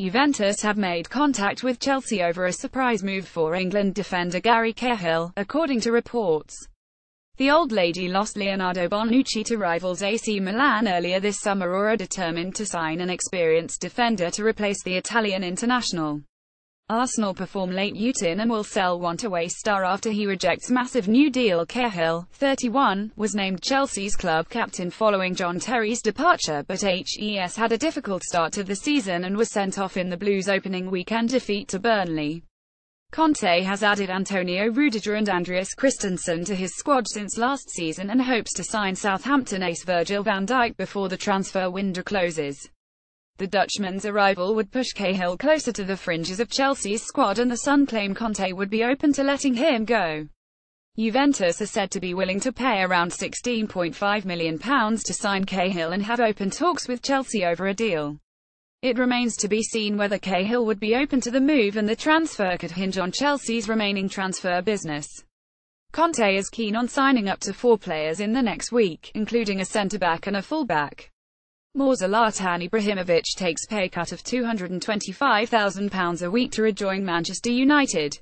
Juventus have made contact with Chelsea over a surprise move for England defender Gary Cahill, according to reports. The Old Lady lost Leonardo Bonucci to rivals AC Milan earlier this summer or are determined to sign an experienced defender to replace the Italian international. Arsenal perform late Utin and will sell want away star after he rejects massive new deal Cahill, 31, was named Chelsea's club captain following John Terry's departure but HES had a difficult start to the season and was sent off in the Blues opening weekend defeat to Burnley. Conte has added Antonio Rudiger and Andreas Christensen to his squad since last season and hopes to sign Southampton ace Virgil van Dijk before the transfer window closes. The Dutchman's arrival would push Cahill closer to the fringes of Chelsea's squad and the Sun claim Conte would be open to letting him go. Juventus are said to be willing to pay around £16.5 million to sign Cahill and have open talks with Chelsea over a deal. It remains to be seen whether Cahill would be open to the move and the transfer could hinge on Chelsea's remaining transfer business. Conte is keen on signing up to four players in the next week, including a centre-back and a full-back. More Ibrahimovic takes pay cut of £225,000 a week to rejoin Manchester United.